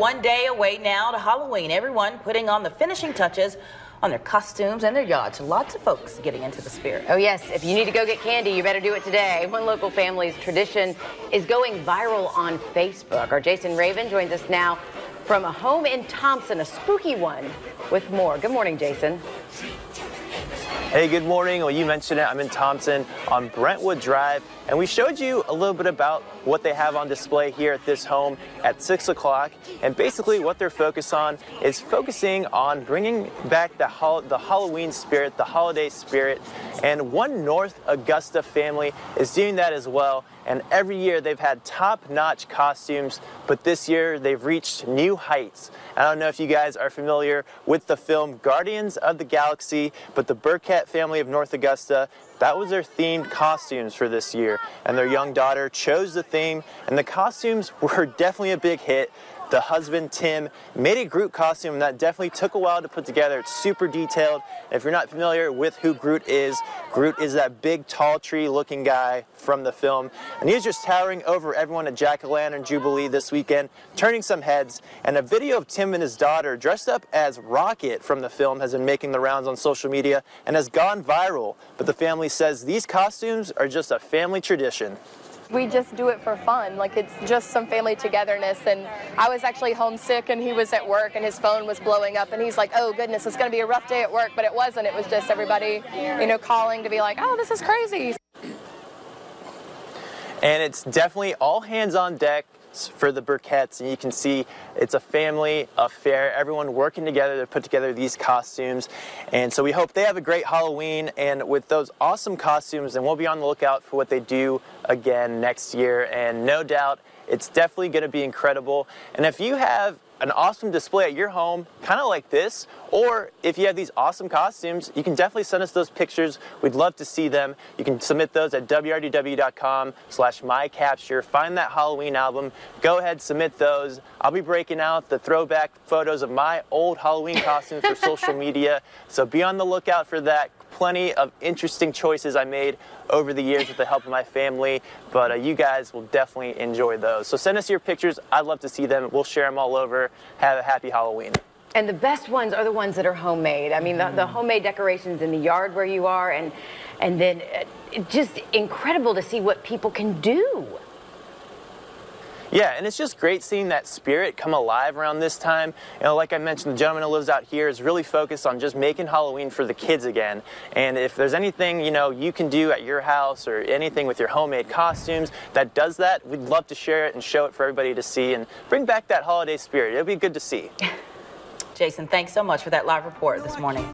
One day away now to Halloween. Everyone putting on the finishing touches on their costumes and their yachts. Lots of folks getting into the spirit. Oh, yes. If you need to go get candy, you better do it today. One local family's tradition is going viral on Facebook. Our Jason Raven joins us now from a home in Thomson, a spooky one, with more. Good morning, Jason. Hey, good morning. Well, you mentioned it. I'm in Thomson on Brentwood Drive, and we showed you a little bit about what they have on display here at this home at 6 o'clock. And basically, what they're focused on is focusing on bringing back the, the Halloween spirit, the holiday spirit. And one North Augusta family is doing that as well. And every year they've had top notch costumes, but this year they've reached new heights. I don't know if you guys are familiar with the film Guardians of the Galaxy, but the Burkett family of North Augusta, that was their themed costumes for this year. And their young daughter chose the theme, and the costumes were definitely a big hit. The husband, Tim, made a Groot costume that definitely took a while to put together. It's super detailed. If you're not familiar with who Groot is, Groot is that big, tall tree looking guy from the film. And he was just towering over everyone at Jack-O-Lantern Jubilee this weekend, turning some heads. And a video of Tim and his daughter dressed up as Rocket from the film has been making the rounds on social media and has gone viral. But the family says these costumes are just a family tradition we just do it for fun. Like it's just some family togetherness. And I was actually homesick and he was at work and his phone was blowing up and he's like, oh goodness, it's going to be a rough day at work. But it wasn't. It was just everybody, you know, calling to be like, oh, this is crazy. And it's definitely all hands on deck for the Burketts, and you can see it's a family affair. Everyone working together to put together these costumes, and so we hope they have a great Halloween. And with those awesome costumes, and we'll be on the lookout for what they do again next year. And no doubt, it's definitely going to be incredible. And if you have an awesome display at your home, kind of like this, or if you have these awesome costumes, you can definitely send us those pictures. We'd love to see them. You can submit those at wrdw.com slash mycapture. Find that Halloween album. Go ahead, submit those. I'll be breaking out the throwback photos of my old Halloween costumes for social media, so be on the lookout for that plenty of interesting choices I made over the years with the help of my family, but uh, you guys will definitely enjoy those. So send us your pictures. I'd love to see them. We'll share them all over. Have a happy Halloween. And the best ones are the ones that are homemade. I mean, the, the homemade decorations in the yard where you are, and and then uh, just incredible to see what people can do. Yeah, and it's just great seeing that spirit come alive around this time. You know, like I mentioned, the gentleman who lives out here is really focused on just making Halloween for the kids again. And if there's anything, you know, you can do at your house or anything with your homemade costumes that does that, we'd love to share it and show it for everybody to see and bring back that holiday spirit. It'll be good to see. Jason, thanks so much for that live report this morning.